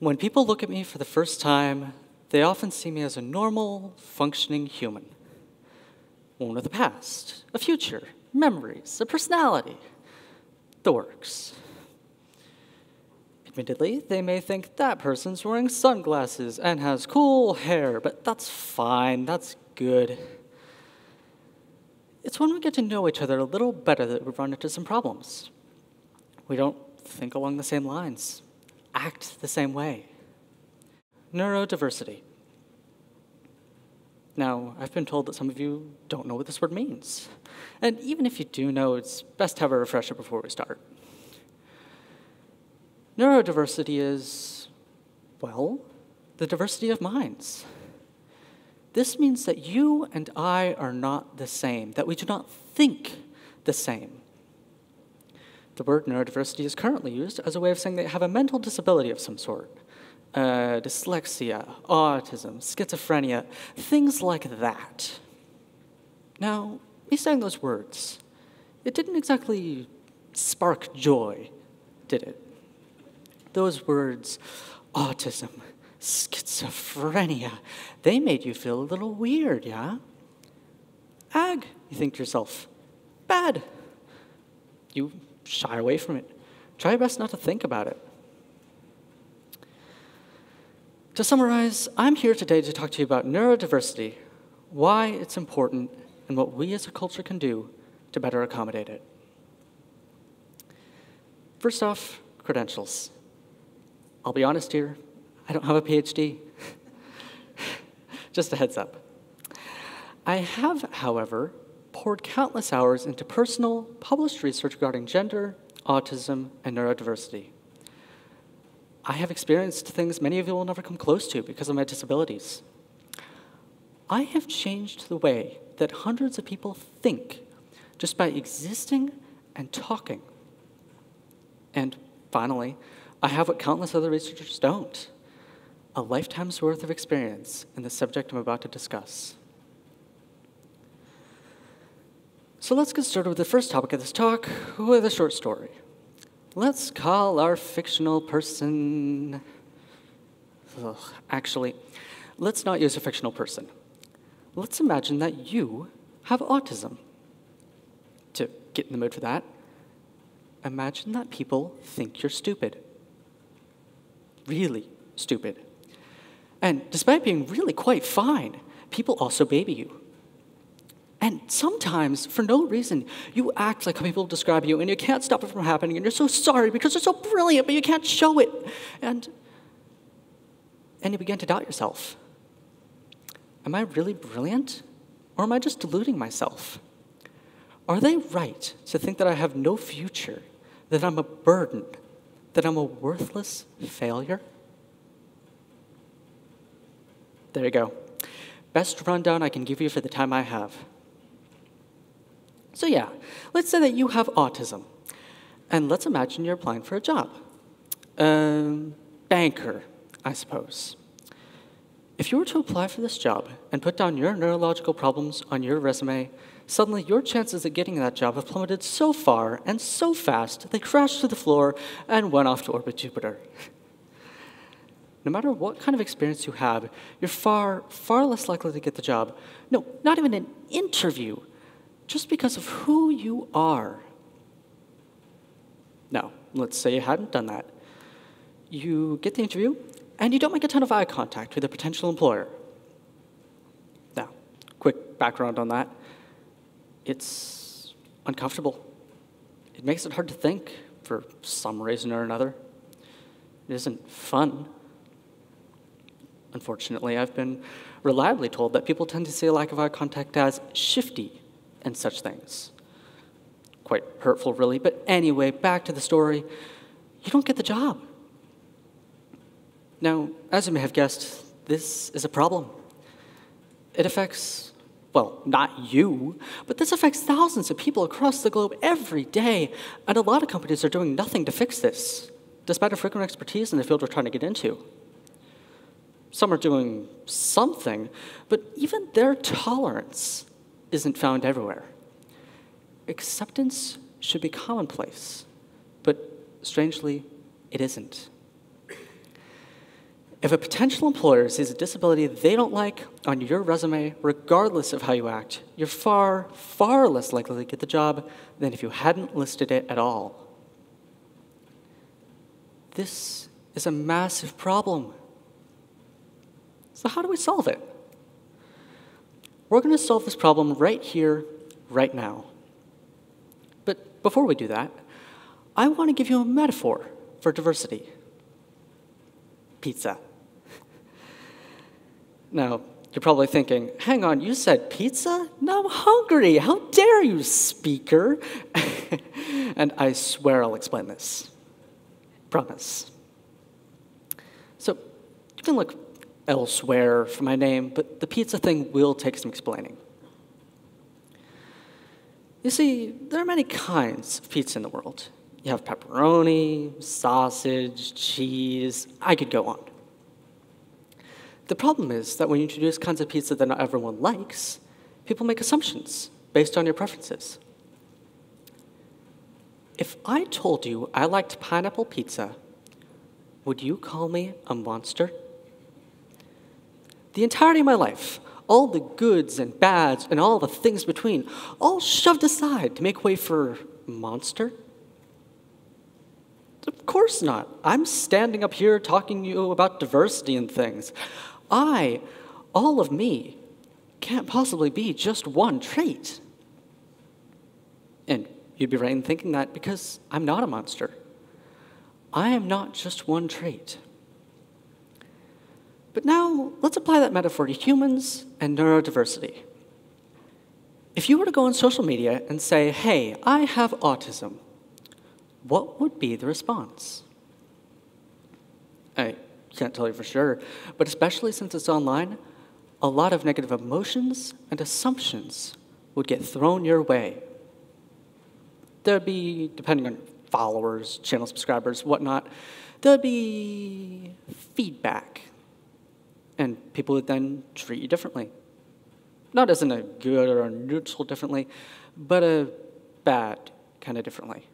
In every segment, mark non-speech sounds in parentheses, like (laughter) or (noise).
When people look at me for the first time, they often see me as a normal, functioning human. One with a past, a future, memories, a personality, the works. Admittedly, they may think that person's wearing sunglasses and has cool hair, but that's fine, that's good. It's when we get to know each other a little better that we run into some problems. We don't think along the same lines, act the same way. Neurodiversity. Now, I've been told that some of you don't know what this word means. And even if you do know, it's best to have a refresher before we start. Neurodiversity is, well, the diversity of minds. This means that you and I are not the same, that we do not think the same. The word neurodiversity is currently used as a way of saying they have a mental disability of some sort. Uh, dyslexia, autism, schizophrenia, things like that. Now, me saying those words, it didn't exactly spark joy, did it? Those words, autism, schizophrenia, they made you feel a little weird, yeah? Ag, you think to yourself. Bad. You shy away from it. Try your best not to think about it. To summarize, I'm here today to talk to you about neurodiversity, why it's important, and what we as a culture can do to better accommodate it. First off, credentials. I'll be honest here, I don't have a PhD. (laughs) Just a heads up. I have, however, poured countless hours into personal, published research regarding gender, autism, and neurodiversity. I have experienced things many of you will never come close to because of my disabilities. I have changed the way that hundreds of people think just by existing and talking. And finally, I have what countless other researchers don't a lifetime's worth of experience in the subject I'm about to discuss. So let's get started with the first topic of this talk with a short story. Let's call our fictional person. Ugh, actually, let's not use a fictional person. Let's imagine that you have autism. To get in the mood for that, imagine that people think you're stupid really stupid. And despite being really quite fine, people also baby you. And sometimes, for no reason, you act like how people describe you, and you can't stop it from happening, and you're so sorry because you're so brilliant, but you can't show it. And, and you begin to doubt yourself. Am I really brilliant? Or am I just deluding myself? Are they right to think that I have no future, that I'm a burden, that I'm a worthless failure? There you go. Best rundown I can give you for the time I have. So, yeah, let's say that you have autism. And let's imagine you're applying for a job. Um, banker, I suppose. If you were to apply for this job and put down your neurological problems on your resume, suddenly your chances of getting that job have plummeted so far and so fast they crashed to the floor and went off to orbit Jupiter. no matter what kind of experience you have, you're far, far less likely to get the job. No, not even an interview, just because of who you are. Now, let's say you hadn't done that. You get the interview, and you don't make a ton of eye contact with a potential employer. Now, quick background on that it's uncomfortable. It makes it hard to think for some reason or another. It isn't fun. Unfortunately, I've been reliably told that people tend to see a lack of eye contact as shifty and such things. Quite hurtful, really. But anyway, back to the story. You don't get the job. Now, as you may have guessed, this is a problem. It affects well, not you, but this affects thousands of people across the globe every day, and a lot of companies are doing nothing to fix this, despite a frequent expertise in the field we're trying to get into. Some are doing something, but even their tolerance isn't found everywhere. Acceptance should be commonplace, but strangely, it isn't. If a potential employer sees a disability they don't like on your resume, regardless of how you act, you're far, far less likely to get the job than if you hadn't listed it at all. This is a massive problem. So, how do we solve it? We're going to solve this problem right here, right now. But before we do that, I want to give you a metaphor for diversity pizza. (laughs) Now, you're probably thinking, hang on, you said pizza? Now I'm hungry. How dare you, speaker? (laughs) and I swear I'll explain this. Promise. So, you can look elsewhere for my name, but the pizza thing will take some explaining. You see, there are many kinds of pizza in the world. You have pepperoni, sausage, cheese, I could go on. The problem is that when you introduce kinds of pizza that not everyone likes, people make assumptions based on your preferences. If I told you I liked pineapple pizza, would you call me a monster? The entirety of my life, all the goods and bads and all the things between, all shoved aside to make way for monster? Of course not. I'm standing up here talking to you about diversity and things. I, all of me, can't possibly be just one trait. And you'd be right in thinking that because I'm not a monster. I am not just one trait. But now, let's apply that metaphor to humans and neurodiversity. If you were to go on social media and say, hey, I have autism, what would be the response? I can't tell you for sure, but especially since it's online, a lot of negative emotions and assumptions would get thrown your way. There'd be, depending on followers, channel subscribers, whatnot, there'd be feedback. And people would then treat you differently. Not as in a good or a neutral differently, but a bad kind of differently.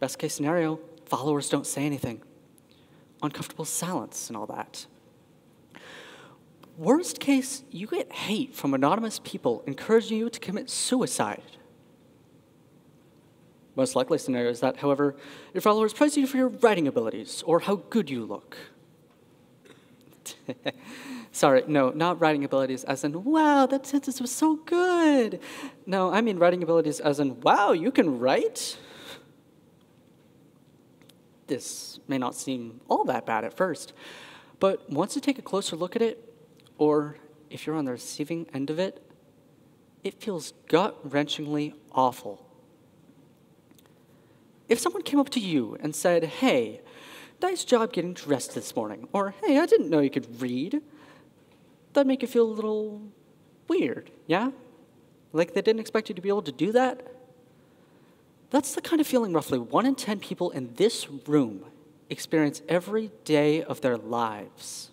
Best case scenario, followers don't say anything uncomfortable silence and all that. Worst case, you get hate from anonymous people encouraging you to commit suicide. Most likely scenario is that, however, your followers praise you for your writing abilities or how good you look. (laughs) Sorry, no, not writing abilities as in, wow, that sentence was so good. No, I mean writing abilities as in, wow, you can write? this may not seem all that bad at first, but once you take a closer look at it, or if you're on the receiving end of it, it feels gut wrenchingly awful. If someone came up to you and said, Hey, nice job getting dressed this morning, or Hey, I didn't know you could read, that'd make you feel a little weird, yeah? Like they didn't expect you to be able to do that? That's the kind of feeling roughly one in 10 people in this room experience every day of their lives.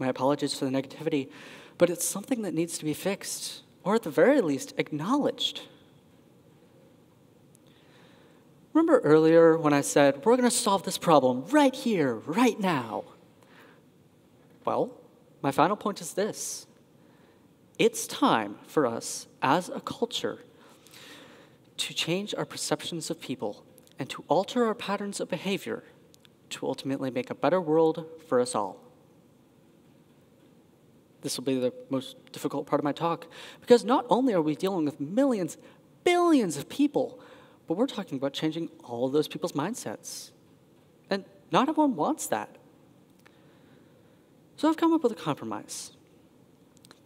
My apologies for the negativity, but it's something that needs to be fixed, or at the very least, acknowledged. Remember earlier when I said, we're going to solve this problem right here, right now? Well, my final point is this it's time for us as a culture to change our perceptions of people and to alter our patterns of behavior to ultimately make a better world for us all. This will be the most difficult part of my talk because not only are we dealing with millions, billions of people, but we're talking about changing all those people's mindsets. And not everyone wants that. So I've come up with a compromise.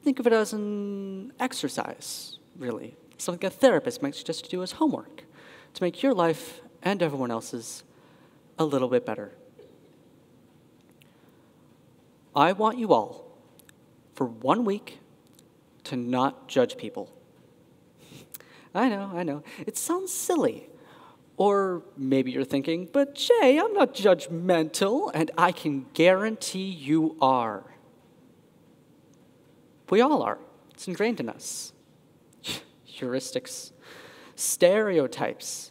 Think of it as an exercise, really. Something a therapist might suggest to do as homework to make your life and everyone else's a little bit better. I want you all, for one week, to not judge people. I know, I know. It sounds silly. Or maybe you're thinking, but Jay, I'm not judgmental, and I can guarantee you are. We all are. It's ingrained in us. (laughs) Heuristics, stereotypes.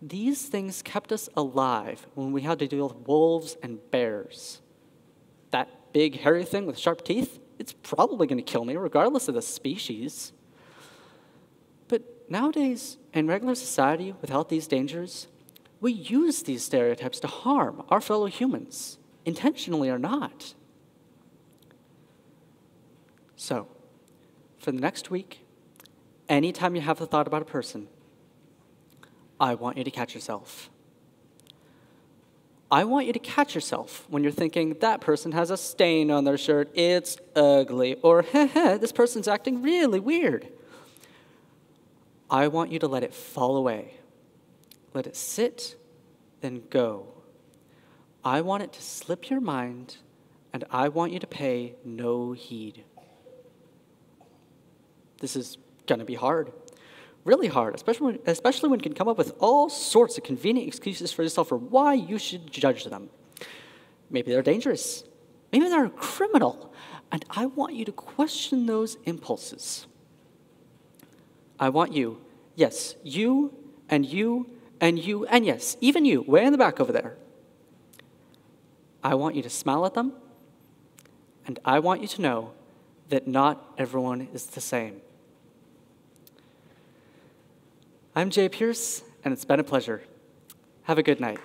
These things kept us alive when we had to deal with wolves and bears. That big hairy thing with sharp teeth, it's probably going to kill me regardless of the species. But nowadays, in regular society, without these dangers, we use these stereotypes to harm our fellow humans, intentionally or not. So, for the next week, anytime you have the thought about a person, I want you to catch yourself. I want you to catch yourself when you're thinking, that person has a stain on their shirt, it's ugly, or, heh (laughs) this person's acting really weird. I want you to let it fall away. Let it sit, then go. I want it to slip your mind, and I want you to pay no heed. This is going to be hard. Really hard, especially when, especially when you can come up with all sorts of convenient excuses for yourself for why you should judge them. Maybe they're dangerous. Maybe they're criminal. And I want you to question those impulses. I want you, yes, you and you and you and yes, even you, way in the back over there. I want you to smile at them, and I want you to know that not everyone is the same. I'm Jay Pierce, and it's been a pleasure. Have a good night.